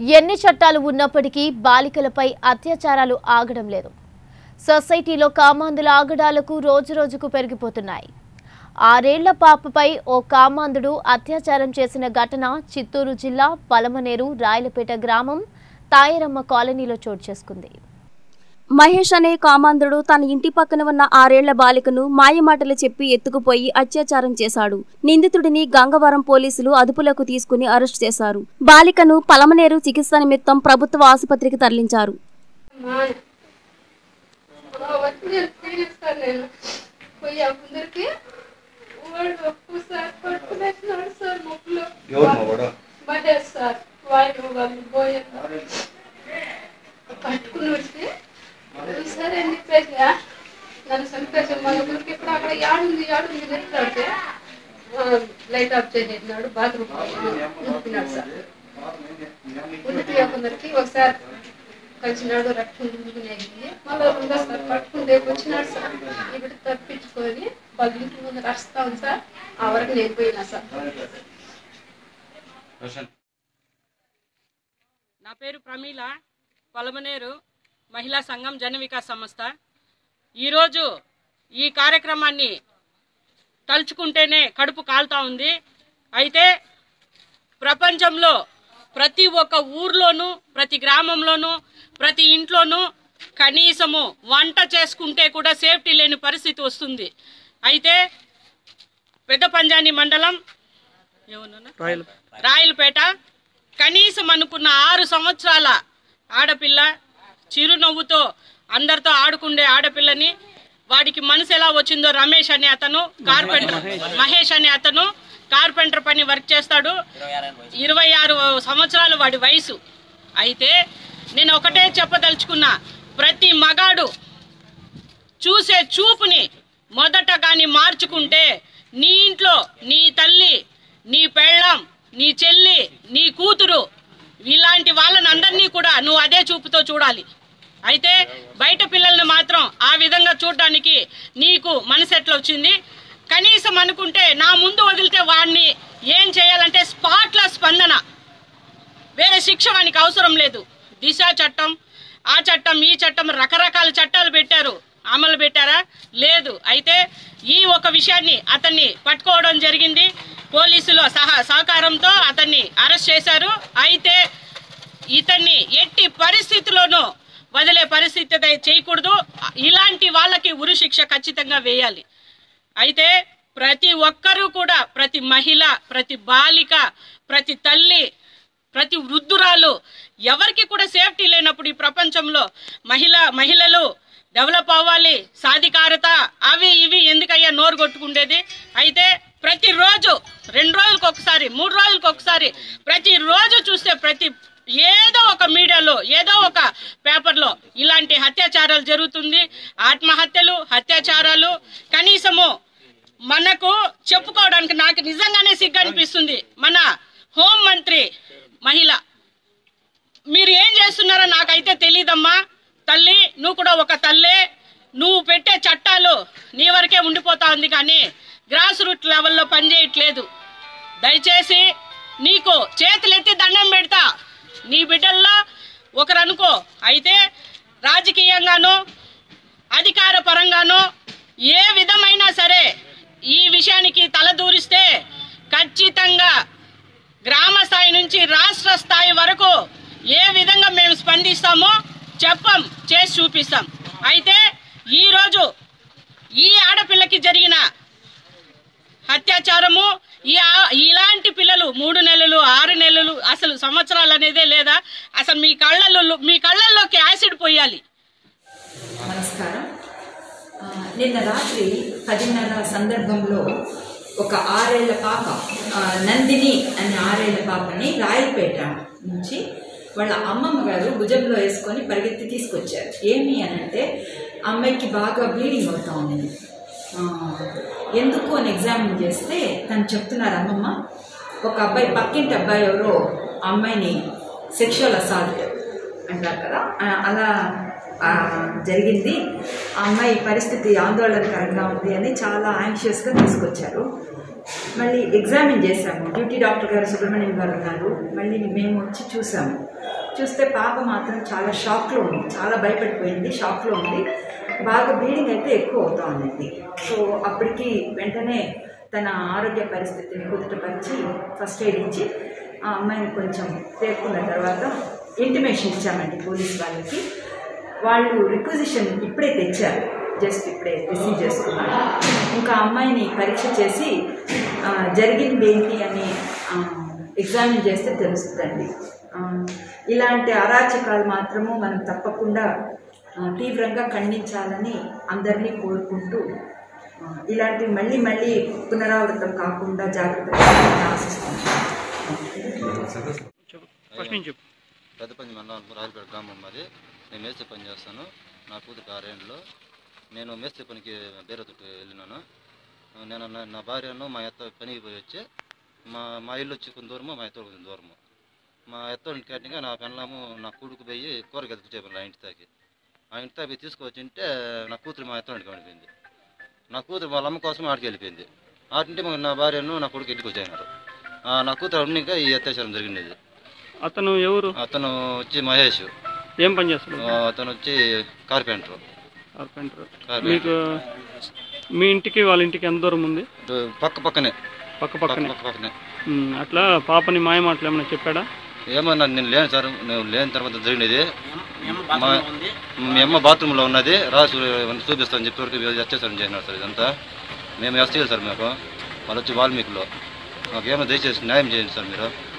ఎన్ని చట్టాలు ఉన్నప్పటికీ బాలికలపై అత్యాచారాలు ఆగడం లేదు. సొసైటీలో కామాంధుల ఆగడాలకు రోజురోజుకు పెరిగిపోతున్నాయి. ఆరేళ్ళ పాపపై ఓ కామాంధుడు అత్యాచారం చేసిన ఘటన చిత్తూరు జిల్లా పలమనేరు రాయలపేట గ్రామం తాయరమ్మ కాలనీలో చోటు చేసుకుంది. మహేష్ అనే కామాంధుడు తన ఇంటి పక్కన ఉన్న ఆరేళ్ళ బాలికను మాయమాటలు చెప్పి ఎత్తుకుపోయి అత్యాచారం చేశాడు. నిందితుడిని గంగవరం పోలీసులు అదుపులోకి తీసుకుని అరెస్ట్ చేశారు. బాలికను పలమనేరు చికిత్స నిమిత్తం ప్రభుత్వ ఆసుపత్రికి తరలించారు. మహేష్ సార్ వాళ్ళు పట్టుకుని వచ్చి సరే అని చెప్పేసి నన్ను చంపేసి మన గురికి ఇప్పుడు అక్కడ యాడుంది యాడుంది నెట్లాడితే లైట్ ఆఫ్ చేసేసినాడు బాత్రూమ్ సార్. కొందరికి ఒకసారి కలిసినాడు రక్తం దుందుకునేది మళ్ళీ రెండోసారి పట్టుకుంటే వచ్చినాడు సార్. ఇప్పుడు తప్పించుకొని వాళ్ళ ఇంటి ముందు ఉంది సార్. ఆ వరకు నేను పోయినా సార్. నా పేరు ప్రమీల పలమనేరు. మహిళా సంఘం జన వికాస్ సంస్థ. ఈరోజు ఈ కార్యక్రమాన్ని తలుచుకుంటేనే కడుపు కాలుతా ఉంది. అయితే ప్రపంచంలో ప్రతి ఒక్క ఊర్లోనూ ప్రతి గ్రామంలోనూ ప్రతి ఇంట్లోనూ కనీసము వంట చేసుకుంటే కూడా సేఫ్టీ లేని పరిస్థితి వస్తుంది. అయితే పెద్ద పంజాని మండలం రాయలపేట. కనీసం అనుకున్న ఆరు సంవత్సరాల ఆడపిల్ల చిరునవ్వుతో అందరితో ఆడుకుండే ఆడపిల్లని వాడికి మనసు ఎలా వచ్చిందో రమేష్ అనే అతను కార్పెంటర్. మహేష్ అనే అతను కార్పెంటర్ పని వర్క్ చేస్తాడు. ఇరవై ఆరు సంవత్సరాలు వాడి వయసు. అయితే నేను ఒకటే చెప్పదలుచుకున్నా ప్రతి మగాడు చూసే చూపుని మొదట కానీ మార్చుకుంటే నీ ఇంట్లో నీ తల్లి నీ పెళ్ళం నీ చెల్లి నీ కూతురు ఇలాంటి వాళ్ళని అందరినీ కూడా నువ్వు అదే చూపుతో చూడాలి. అయితే బయట పిల్లల్ని మాత్రం ఆ విధంగా చూడడానికి నీకు మనసు ఎట్లా వచ్చింది? కనీసం అనుకుంటే నా ముందు వదిలితే వాడిని ఏం చేయాలంటే స్పాట్ల స్పందన. వేరే శిక్ష వానికి అవసరం లేదు. దిశ చట్టం ఆ చట్టం ఈ చట్టం రకరకాల చట్టాలు పెట్టారు. అమలు పెట్టారా? లేదు. అయితే ఈ ఒక విషయాన్ని అతన్ని పట్టుకోవడం జరిగింది. పోలీసుల సహా సహకారంతో అతన్ని అరెస్ట్ చేశారు. అయితే ఇతన్ని ఎట్టి పరిస్థితిలోనూ వదిలే పరిస్థితి చేయకూడదు. ఇలాంటి వాళ్ళకి ఉరి శిక్ష ఖచ్చితంగా వేయాలి. అయితే ప్రతి ఒక్కరూ కూడా ప్రతి మహిళ ప్రతి బాలిక ప్రతి తల్లి ప్రతి వృద్ధురాలు ఎవరికి కూడా సేఫ్టీ లేనప్పుడు ఈ ప్రపంచంలో మహిళ మహిళలు డెవలప్ అవ్వాలి. సాధికారత అవి ఇవి ఎందుకయ్యా నోరు కొట్టుకుండేది? అయితే ప్రతిరోజు రెండు రోజులకు ఒకసారి మూడు రోజులకు ఒకసారి ప్రతిరోజు చూస్తే ప్రతి ఏదో ఒక మీడియాలో ఏదో ఒక పేపర్లో ఇలాంటి అత్యాచారాలు జరుగుతుంది. ఆత్మహత్యలు అత్యాచారాలు కనీసము మనకు చెప్పుకోవడానికి నాకు నిజంగానే సిగ్గు అనిపిస్తుంది. మన హోం మంత్రి మహిళ మీరు ఏం చేస్తున్నారో నాకైతే తెలియదమ్మా తల్లి నువ్వు కూడా ఒక తల్లే. నువ్వు పెట్టే చట్టాలు నీ వరకే ఉండిపోతా ఉంది కానీ గ్రాస్ రూట్ లెవెల్లో పనిచేయట్లేదు. దయచేసి నీకు చేతులెత్తి దండం పెడతా. నీ బిడ్డల్లో ఒకరు అనుకో అయితే రాజకీయంగానో అధికార పరంగానో ఏ విధమైనా సరే ఈ విషయానికి తలదూరిస్తే ఖచ్చితంగా గ్రామ స్థాయి నుంచి రాష్ట్ర స్థాయి వరకు ఏ విధంగా మేము స్పందిస్తామో చెప్పం చేసి చూపిస్తాం. అయితే ఈరోజు ఈ ఆడపిల్లకి జరిగిన అత్యాచారము ఈ ఆ- ఇలాంటి పిల్లలు మూడు నెలలు అసలు సంవత్సరాలు అనేదే లేదా? అసలు మీ కళ్ళల్లో మీ కళ్ళల్లోకి యాసిడ్ పోయాలి. నమస్కారం. నిన్న రాత్రి పదిన్నర సందర్భంలో ఒక ఆరేళ్ళ పాప నందిని అనే ఆరేళ్ళ పాపని రాయలపేట నుంచి వాళ్ళ అమ్మమ్మ గారు భుజంలో వేసుకొని పరిగెత్తి తీసుకొచ్చారు. ఏమి అని అంటే అమ్మాయికి బాగా బ్లీడింగ్ అవుతా ఉంది ఎందుకు అని ఎగ్జామిన్ చేస్తే తను చెప్తున్నారు అమ్మమ్మ ఒక అబ్బాయి పక్కింటి అబ్బాయి ఎవరో ఆ అమ్మాయిని సెక్షువల్ అసాల్ట్ అంటారు కదా. అలా జరిగింది. ఆ అమ్మాయి పరిస్థితి ఆందోళనకరంగా ఉంది అని చాలా యాంగ్షియస్గా తీసుకొచ్చారు. మళ్ళీ ఎగ్జామిన్ చేశాము. డ్యూటీ డాక్టర్ గారు సుబ్రహ్మణ్యం గారు ఉన్నారు. మళ్ళీ మేము వచ్చి చూసాము చూస్తే పాప మాత్రం చాలా షాక్లో ఉంది. చాలా భయపడిపోయింది షాక్లో ఉంది. బాగా బ్లీడింగ్ అయితే ఎక్కువ అవుతా ఉంది. సో అప్పటికి వెంటనే తన ఆరోగ్య పరిస్థితిని కుదుటపరిచి ఫస్ట్ ఎయిడ్ ఇచ్చి ఆ అమ్మాయిని కొంచెం పేర్కొన్న తర్వాత ఇంటిమేషన్ ఇచ్చామండి పోలీస్ వాళ్ళకి. వాళ్ళు రిక్వజిషన్ ఇప్పుడే తెచ్చారు జస్ట్ ఇప్పుడే రిసీవ్ చేసుకున్నారు. ఇంకా అమ్మాయిని పరీక్ష చేసి జరిగింది ఏంటి అని ఎగ్జామిన్ చేస్తే తెలుస్తుందండి. ఇలాంటి అరాచకాలు మాత్రము మనం తప్పకుండా తీవ్రంగా ఖండించాలని అందరినీ కోరుకుంటూ ఆ, ఇలాంటివి మళ్ళీ మళ్ళీ పునరావృతం కాకుండా జాగ్రత్త పెద్దపంది మండలం రాజపేట గ్రామం మాది. నేను మేస్త్రి పని చేస్తాను. నా కూతురు ఆరేళ్ళు నేను మేస్త్రి పనికి వేరే తోటి వెళ్ళినాను. నేను నా- భార్యను మా అత్త పనికి పోయి వచ్చి మా మా ఇల్లు వచ్చి కొంత దూరము మా ఎత్త కొంచెం దూరము. మా ఎత్త ఇంటికాటిగా నా పెళ్ళము నా కొడుకు పోయి కూరగాయలు తెచ్చేపాను ఆ ఇంటి తాకి. ఆ ఇంటి తాకి తీసుకొచ్చింటే నా కూతురు మా ఎత్త ఇంటికి నా కూతురు వాళ్ళ అమ్మ కోసం ఆడికి వెళ్ళిపోయింది. ఆటింటి నా భార్యను నా కొడుకు ఇంటికి వచ్చాయినారు నా కూతురు ఉండగా ఈ అత్యాచారం జరిగినది అతను ఎవరు? అతను వచ్చి మహేష్. ఏం పని చేస్తాడు ఆ, అతను వచ్చి కార్పెంటర్. కార్పెంటర్. మీకు మీ ఇంటికి వాళ్ళ ఇంటికి ఎంత దూరం ఉంది? పక్క పక్కనే. పక్క పక్క పక్కనే. పక్క పక్కనే. అట్లా పాపని మాయ మాటలు ఏమైనా చెప్పాడా? ఏమన్నా నేను లేను సార్ నేను లేని తర్వాత జరిగినది. మా మీ అమ్మ బాత్రూంలో ఉన్నది. రాసు చూపిస్తాను చెప్పి వరకు అత్యాచారం చేసినారు సార్ ఇదంతా. మేము ఎస్టీలు సార్ మాకు. వాళ్ళు వచ్చి వాల్మీకులో. మాకు ఏమో దయచేసి న్యాయం చేయండి సార్ మీరు.